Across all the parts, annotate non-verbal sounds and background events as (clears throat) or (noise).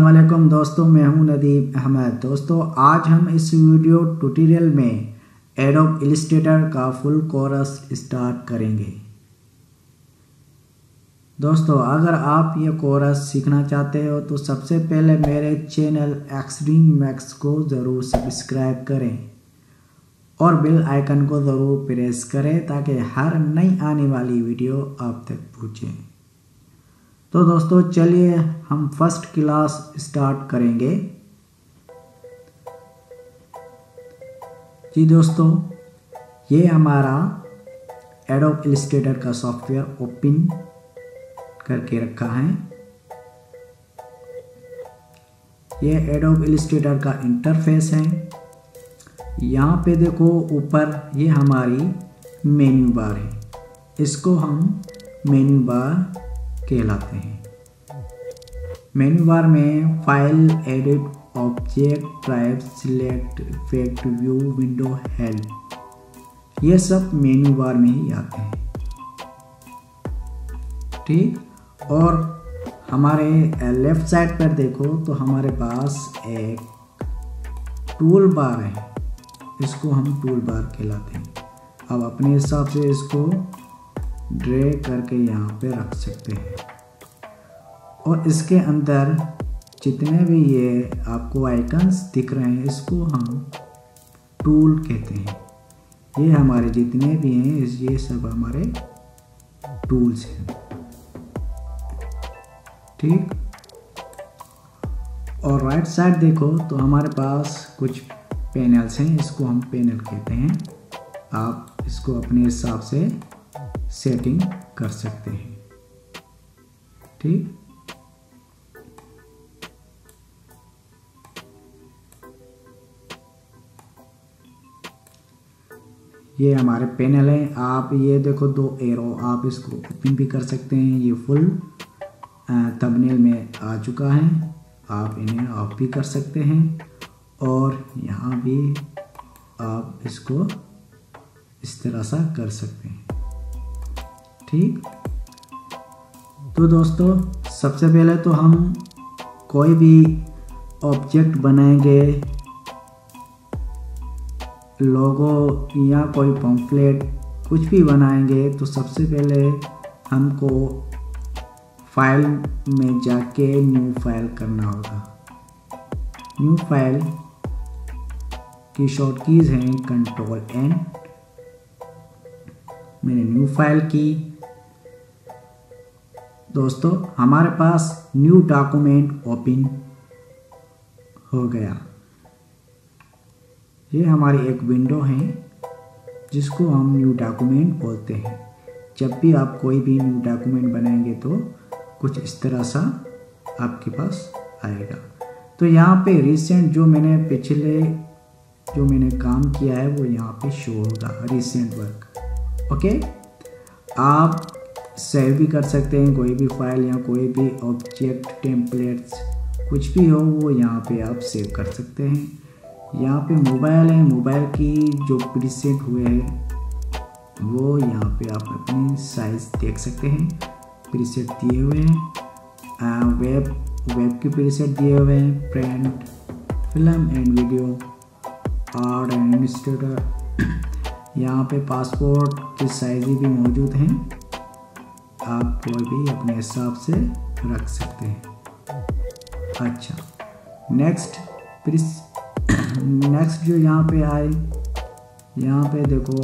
वालेकुम दोस्तों, मैं हूँ नदीम अहमद। दोस्तों, आज हम इस वीडियो ट्यूटोरियल में एडोब इलिस्ट्रेटर का फुल कोर्स स्टार्ट करेंगे। दोस्तों, अगर आप ये कोर्स सीखना चाहते हो तो सबसे पहले मेरे चैनल एक्सट्रीम मैक्स को ज़रूर सब्सक्राइब करें और बेल आइकन को ज़रूर प्रेस करें ताकि हर नई आने वाली वीडियो आप तक पहुँचे। तो दोस्तों, चलिए हम फ़र्स्ट क्लास स्टार्ट करेंगे। जी दोस्तों, ये हमारा एडोब इलिस्ट्रेटर का सॉफ्टवेयर ओपन करके रखा है। ये एडोब इलिस्ट्रेटर का इंटरफेस है। यहाँ पे देखो, ऊपर ये हमारी मेन्यू बार है। इसको हम मेन्यू बार कहलाते हैं। मेन्यू बार में file, edit, object drive select, effect, view, window help ये सब मेन्यू बार में ही आते हैं। ठीक? और हमारे लेफ़्ट साइड पर देखो तो हमारे पास एक टूल बार है। इसको हम टूल बार कहलाते हैं। अब अपने हिसाब से इसको ड्रे करके यहाँ पे रख सकते हैं। और इसके अंदर जितने भी ये आपको आइकन्स दिख रहे हैं, इसको हम टूल कहते हैं। ये हमारे जितने भी हैं ये सब हमारे टूल्स हैं। ठीक? और राइट साइड देखो तो हमारे पास कुछ पैनल्स हैं, इसको हम पैनल कहते हैं। आप इसको अपने हिसाब से सेटिंग कर सकते हैं। ठीक? ये हमारे पैनल है। आप ये देखो दो एरो आप इसको ओपन भी कर सकते हैं। ये फुल तबनेल में आ चुका है। आप इन्हें ऑफ़ भी कर सकते हैं। और यहाँ भी आप इसको इस तरह सा कर सकते हैं। ठीक? तो दोस्तों, सबसे पहले तो हम कोई भी ऑब्जेक्ट बनाएँगे लोगो या कोई पम्फलेट कुछ भी बनाएँगे तो सबसे पहले हमको फ़ाइल में जाके न्यू फ़ाइल करना होगा। न्यू फ़ाइल की शॉर्ट कीज़ हैं कंट्रोल एन मैंने न्यू फ़ाइल की। दोस्तों, हमारे पास न्यू डॉक्यूमेंट ओपन हो गया। ये हमारी एक विंडो है, जिसको हम न्यू डॉक्यूमेंट बोलते हैं। जब भी आप कोई भी न्यू डॉक्यूमेंट बनाएँगे तो कुछ इस तरह सा आपके पास आएगा। तो यहाँ पे रिसेंट जो मैंने पिछले, जो मैंने काम किया है, वो यहाँ पे शो होगा रिसेंट वर्क ओके आप सेव भी कर सकते हैं, कोई भी फ़ाइल या कोई भी ऑब्जेक्ट टेम्पलेट्स कुछ भी हो, वो यहाँ पे आप सेव कर सकते हैं। यहाँ पे मोबाइल है मोबाइल की जो प्रीसेट हुए हैं, वो यहाँ पे आप अपनी साइज़ देख सकते हैं। प्रीसेट दिए हुए हैं। वेब वेब की प्रीसेट दिए हुए हैं print film and video and administrator यहाँ पे पासपोर्ट की साइज़ भी मौजूद हैं। आप कोई भी अपने हिसाब से रख सकते हैं। अच्छा नेक्स्ट नेक्स्ट जो यहाँ पे आए, यहाँ पे देखो,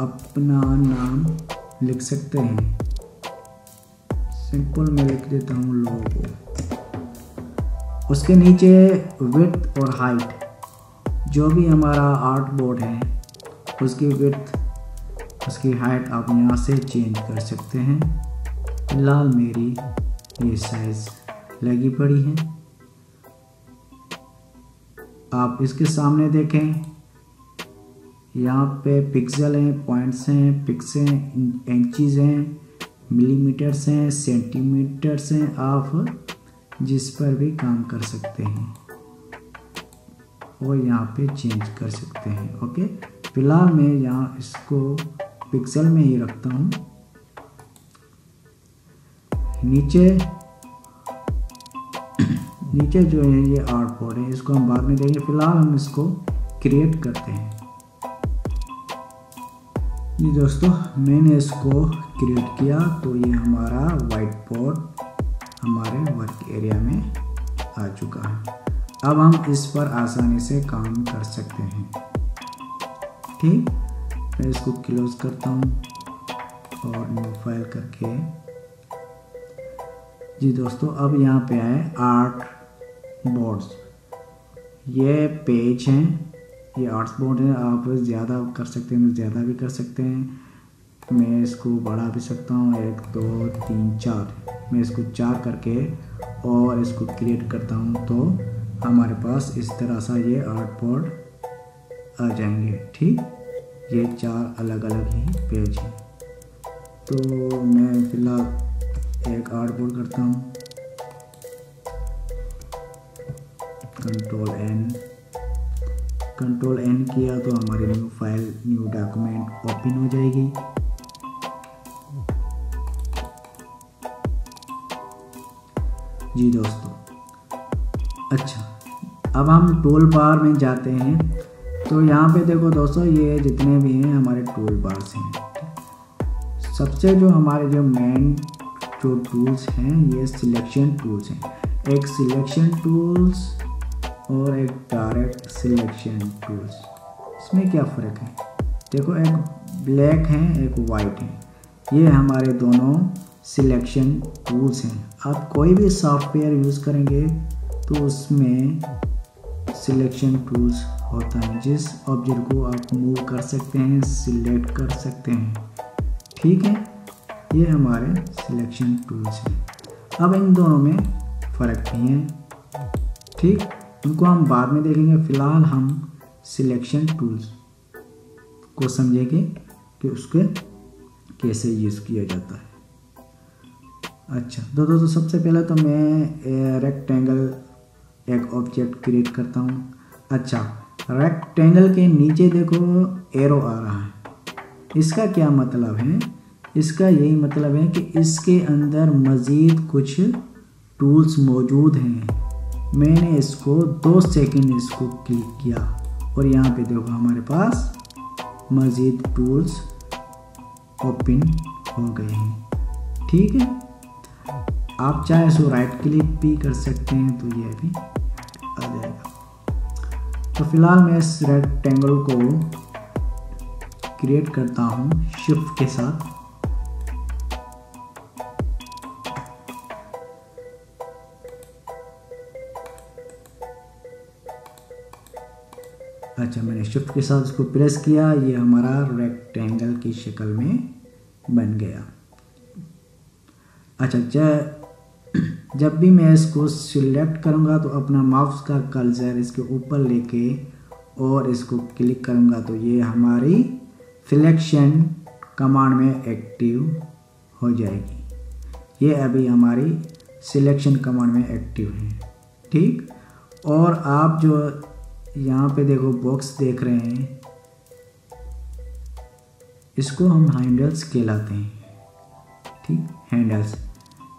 अपना नाम लिख सकते हैं। सिंपल मैं लिख देता हूँ लोगो उसके नीचे विथ और हाइट जो भी हमारा आर्ट बोर्ड है, उसकी विथ उसकी हाइट आप यहाँ से चेंज कर सकते हैं। फ़िलहाल मेरी ये साइज़ लगी पड़ी है। आप इसके सामने देखें। यहाँ पे पिक्सल हैं पॉइंट्स हैं पिक्स हैं इंचज़ हैं मिलीमीटर्स हैं सेंटीमीटर्स हैं आप जिस पर भी काम कर सकते हैं। और यहाँ पे चेंज कर सकते हैं ओके फ़िलहाल मैं यहाँ इसको पिक्सल में ही रखता हूँ। नीचे नीचे जो है ये आर्ट बोर्ड है, इसको हम बाद में देंगे। फ़िलहाल हम इसको क्रिएट करते हैं। जी दोस्तों, मैंने इसको क्रिएट किया तो ये हमारा वाइट बोर्ड हमारे वर्क एरिया में आ चुका है। अब हम इस पर आसानी से काम कर सकते हैं। ठीक? मैं इसको क्लोज करता हूँ और फ़ाइल करके जी दोस्तों, अब यहाँ पे आए आर्ट बोर्ड्स ये पेज हैं, ये आर्ट्स बोर्ड है, आप ज़्यादा कर सकते हैं, ज़्यादा भी कर सकते हैं। मैं इसको बढ़ा भी सकता हूँ, एक, दो, तीन, चार। मैं इसको चार करके और इसको क्रिएट करता हूँ तो हमारे पास इस तरह सा ये आर्ट बोर्ड आ जाएँगे, ठीक? ये चार अलग अलग ही पेज हैं। तो मैं फ़िलहाल एक आर्ट बोर्ड करता हूँ। कंट्रोल एन कंट्रोल एन किया तो हमारी new file new document open हो जाएगी। जी दोस्तों अच्छा अब हम टूल बार में जाते हैं। तो यहाँ पे देखो दोस्तों, ये जितने भी हैं, हमारे टूल बार्स हैं। सबसे जो हमारे जो मेन जो टूल्स हैं, ये सिलेक्शन टूल्स हैं। एक सिलेक्शन टूल्स और एक डायरेक्ट सिलेक्शन टूल्स इसमें क्या फ़र्क है? देखो, एक ब्लैक है, एक वाइट है। ये हमारे दोनों सिलेक्शन टूल्स हैं। आप कोई भी सॉफ्टवेयर यूज़ करेंगे तो उसमें सिलेक्शन टूल्स होता है, जिस ऑब्जेक्ट को आप मूव कर सकते हैं सिलेक्ट कर सकते हैं। ठीक है? ये हमारे सिलेक्शन टूल्स हैं अब इन दोनों में फ़र्क नहीं है। ठीक? उनको हम बाद में देखेंगे। फ़िलहाल हम सिलेक्शन टूल्स को समझेंगे कि उसके कैसे यूज़ किया जाता है। अच्छा तो दोस्तों, सबसे पहले तो मैं रेक्टेंगल एक ऑब्जेक्ट क्रिएट करता हूँ। अच्छा रेक्टेंगल के नीचे देखो एरो आ रहा है। इसका क्या मतलब है? इसका यही मतलब है कि इसके अंदर मज़ीद कुछ टूल्स मौजूद हैं। मैंने इसको दो सेकंड इसको क्लिक किया और यहाँ पे देखो हमारे पास मज़ीद टूल्स ओपन हो गए हैं। ठीक है? आप चाहे सो राइट क्लिक भी कर सकते हैं तो ये भी आ जाएगा। तो फ़िलहाल मैं इस रेक्टेंगल को क्रिएट करता हूँ शिफ्ट के साथ। अच्छा मैंने शिफ्ट के साथ उसको प्रेस किया, ये हमारा रेक्टेंगल की शक्ल में बन गया। अच्छा जब जब भी मैं इसको सिलेक्ट करूँगा तो अपना माउस का कल्चर इसके ऊपर लेके और इसको क्लिक करूँगा तो ये हमारी सिलेक्शन कमांड में एक्टिव हो जाएगी। ये अभी हमारी सिलेक्शन कमांड में एक्टिव है, ठीक? और आप जो यहाँ पे देखो बॉक्स देख रहे हैं। इसको हम हैंडल्स कहलाते हैं। ठीक? हैंडल्स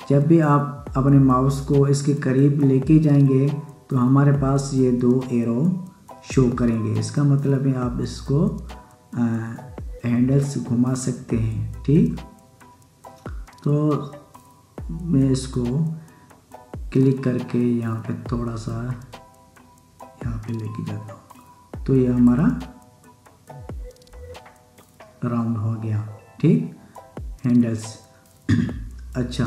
जब भी आप अपने माउस को इसके करीब लेके जाएँगे तो हमारे पास ये दो एरो शो करेंगे। इसका मतलब है आप इसको आ, हैंडल्स घुमा सकते हैं। ठीक? तो मैं इसको क्लिक करके यहाँ पे थोड़ा सा यहाँ पे लेके जाता हूँ। तो ये हमारा राउंड हो गया, ठीक? हैंडल्स (clears throat) अच्छा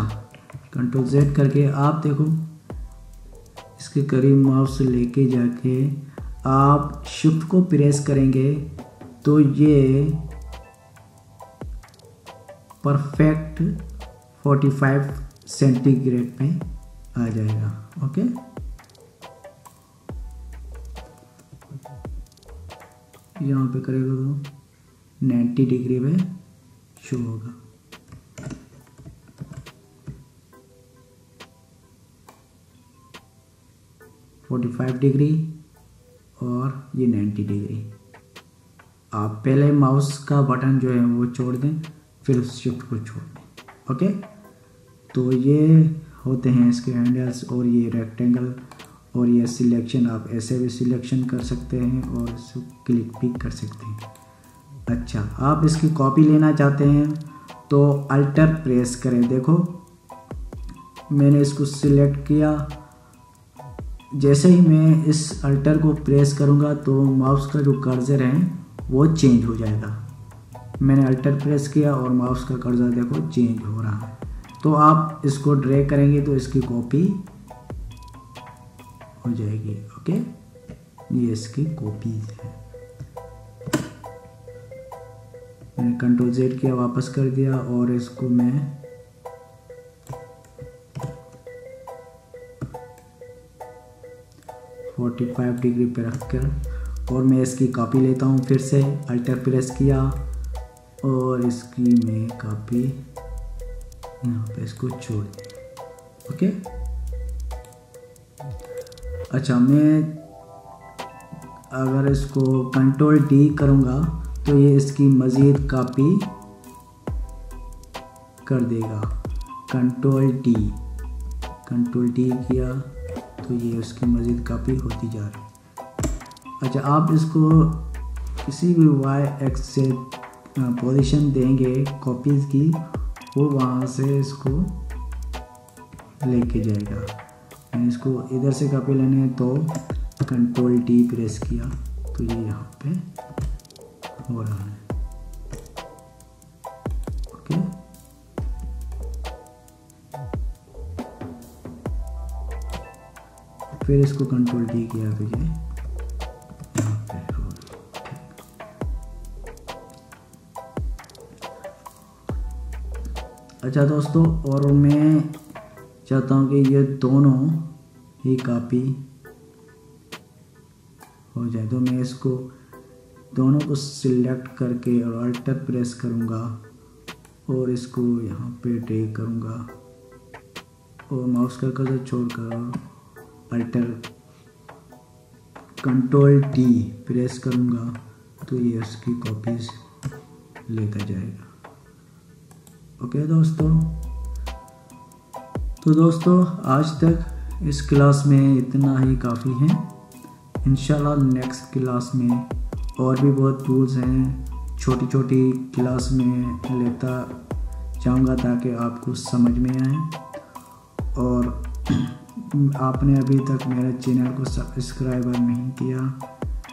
कंट्रोल जेड करके आप देखो। इसके करीब माउस लेके जाके आप शिफ्ट को प्रेस करेंगे तो ये परफेक्ट 45 सेंटीग्रेड पे आ जाएगा ओके यहाँ पे करेगा तो 90 डिग्री में शो होगा। फोर्टी फाइव डिग्री और ये नाइन्टी डिग्री आप पहले माउस का बटन जो है वो छोड़ दें, फिर उस शिफ्ट को छोड़ दें ओके तो ये होते हैं इसके हैंडल्स और ये रेक्टेंगल और ये सिलेक्शन आप ऐसे भी सिलेक्शन कर सकते हैं और क्लिक भी कर सकते हैं। अच्छा आप इसकी कॉपी लेना चाहते हैं तो अल्टर प्रेस करें। देखो, मैंने इसको सिलेक्ट किया। जैसे ही मैं इस अल्टर को प्रेस करूँगा तो माउस का जो कर्जर है, वो चेंज हो जाएगा। मैंने अल्टर प्रेस किया और माउस का कर्जर देखो चेंज हो रहा है। तो आप इसको ड्रैग करेंगे तो इसकी कॉपी हो जाएगी ओके ये इसकी कॉपीज है। मैंने कंट्रोल जेड किया, वापस कर दिया और इसको मैं फोर्टी फाइव डिग्री पे रख कर और मैं इसकी कॉपी लेता हूँ फिर से अल्टर प्रेस किया और इसकी मैं कॉपी यहाँ पे इसको छोड़ दिया ओके अच्छा मैं अगर इसको कंट्रोल डी करूँगा तो ये इसकी मज़ीद कापी कर देगा। कंट्रोल डी कंट्रोल डी किया तो ये उसकी मज़ीद कापी होती जा रही। अच्छा आप इसको किसी भी वाई एक्स से पोजीशन देंगे कॉपीज़ की, वो वहाँ से इसको लेके जाएगा। इसको इधर से कॉपी लेने तो कंट्रोल टी प्रेस किया। तो ये यहाँ पे हो रहा है। ओके। फिर इसको कंट्रोल टी किया तो ये अच्छा दोस्तों, और मैं चाहता हूँ कि ये दोनों ही कापी हो जाए। तो मैं इसको दोनों को सिलेक्ट करके और अल्टर प्रेस करूँगा और इसको यहाँ पे ड्रैग करूँगा। और माउस का कलर छोड़कर अल्टर कंट्रोल टी प्रेस करूँगा तो ये उसकी कॉपीज़ लेकर जाएगा। ओके दोस्तों तो दोस्तों, आज तक इस क्लास में इतना ही काफ़ी है। इन नेक्स्ट क्लास में और भी बहुत टूल्स हैं। छोटी छोटी क्लास में लेता चाहूँगा ताकि आपको समझ में आए। और (clears throat) आपने अभी तक मेरे चैनल को सब्सक्राइबर नहीं किया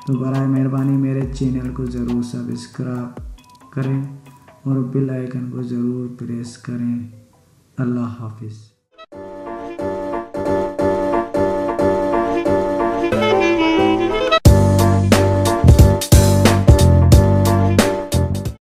तो बर मेहरबानी मेरे चैनल को ज़रूर सब्सक्राइब करें और बिल आइकन को ज़रूर प्रेस करें। अल्लाह हाफिज़।